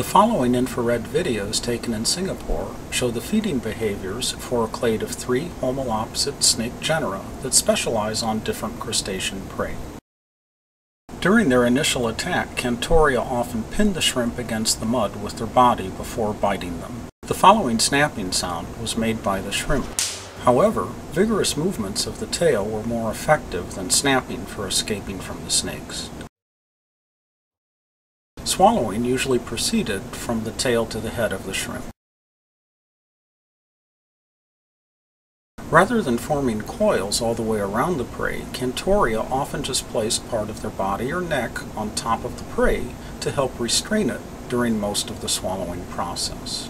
The following infrared videos taken in Singapore show the feeding behaviors for a clade of three homalopsid snake genera that specialize on different crustacean prey. During their initial attack, Cantoria often pin the shrimp against the mud with their body before biting them. The following snapping sound was made by the shrimp. However, vigorous movements of the tail were more effective than snapping for escaping from the snakes. Swallowing usually proceeded from the tail to the head of the shrimp. Rather than forming coils all the way around the prey, Cantoria often just placed part of their body or neck on top of the prey to help restrain it during most of the swallowing process.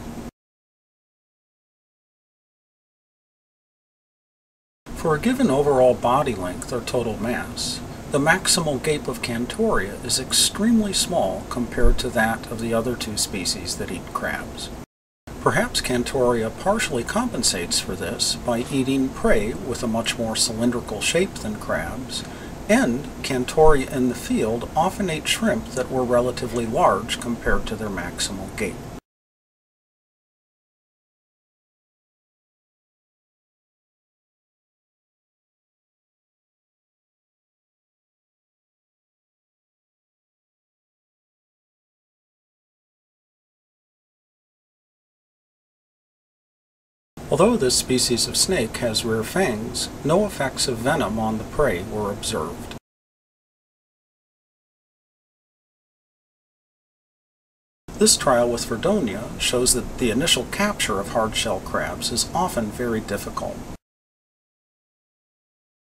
For a given overall body length or total mass, the maximal gape of Cantoria is extremely small compared to that of the other two species that eat crabs. Perhaps Cantoria partially compensates for this by eating prey with a much more cylindrical shape than crabs, and Cantoria in the field often ate shrimp that were relatively large compared to their maximal gape. Although this species of snake has rear fangs, no effects of venom on the prey were observed. This trial with Fordonia shows that the initial capture of hardshell crabs is often very difficult.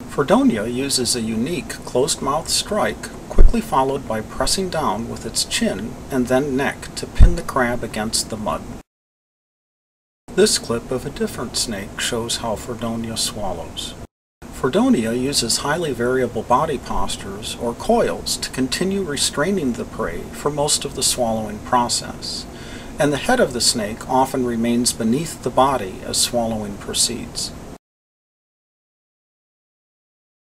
Fordonia uses a unique closed-mouth strike, quickly followed by pressing down with its chin and then neck to pin the crab against the mud. This clip of a different snake shows how Fordonia swallows. Fordonia uses highly variable body postures, or coils, to continue restraining the prey for most of the swallowing process, and the head of the snake often remains beneath the body as swallowing proceeds.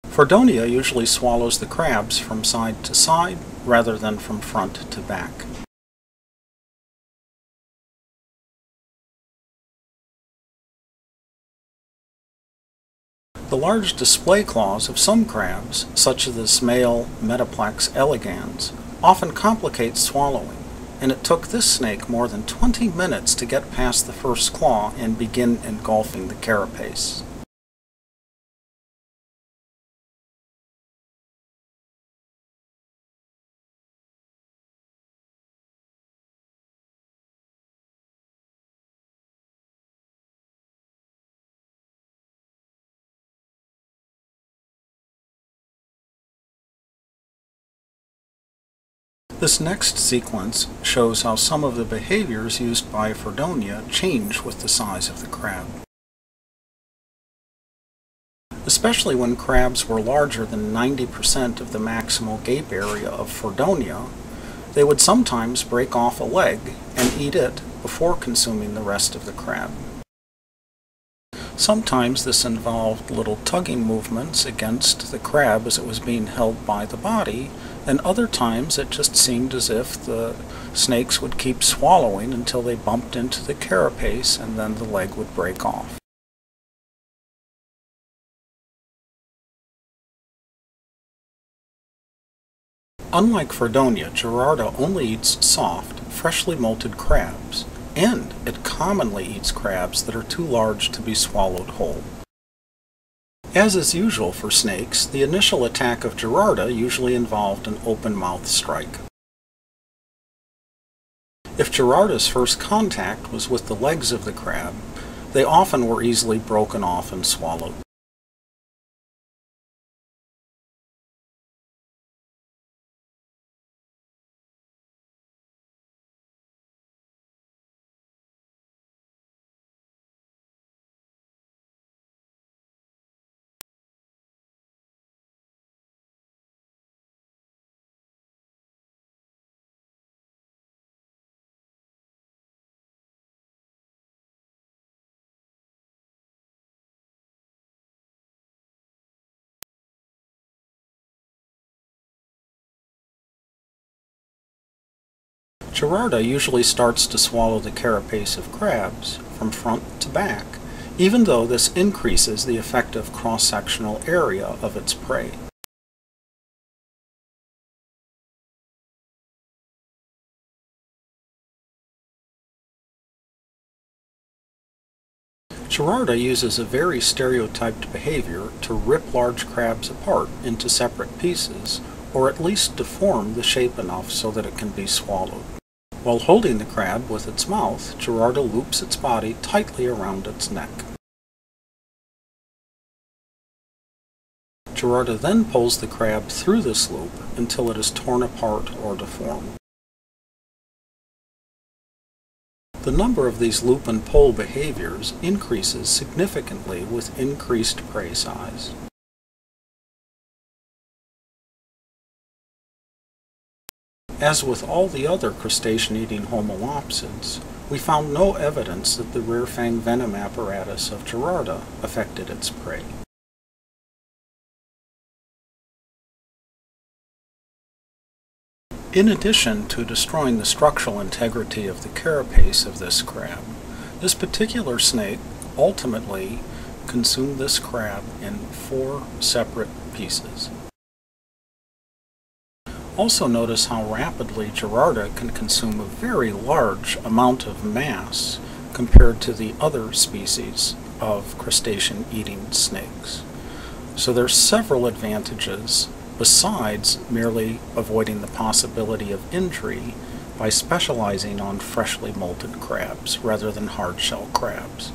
Fordonia usually swallows the crabs from side to side rather than from front to back. The large display claws of some crabs, such as the male Metaplax elegans, often complicate swallowing, and it took this snake more than 20 minutes to get past the first claw and begin engulfing the carapace. This next sequence shows how some of the behaviors used by Fordonia change with the size of the crab. Especially when crabs were larger than 90% of the maximal gape area of Fordonia, they would sometimes break off a leg and eat it before consuming the rest of the crab. Sometimes this involved little tugging movements against the crab as it was being held by the body, and other times it just seemed as if the snakes would keep swallowing until they bumped into the carapace and then the leg would break off. Unlike Fordonia, Gerarda only eats soft, freshly molted crabs, and it commonly eats crabs that are too large to be swallowed whole. As is usual for snakes, the initial attack of Gerarda usually involved an open mouth strike. If Gerarda's first contact was with the legs of the crab, they often were easily broken off and swallowed. Gerarda usually starts to swallow the carapace of crabs from front to back, even though this increases the effective cross-sectional area of its prey. Gerarda uses a very stereotyped behavior to rip large crabs apart into separate pieces, or at least deform the shape enough so that it can be swallowed. While holding the crab with its mouth, Gerarda loops its body tightly around its neck. Gerarda then pulls the crab through this loop until it is torn apart or deformed. The number of these loop and pull behaviors increases significantly with increased prey size. As with all the other crustacean-eating homalopsids, we found no evidence that the rear fang venom apparatus of Gerarda affected its prey. In addition to destroying the structural integrity of the carapace of this crab, this particular snake ultimately consumed this crab in four separate pieces. Also notice how rapidly Gerarda can consume a very large amount of mass compared to the other species of crustacean-eating snakes. So there's several advantages besides merely avoiding the possibility of injury by specializing on freshly molted crabs rather than hard shell crabs.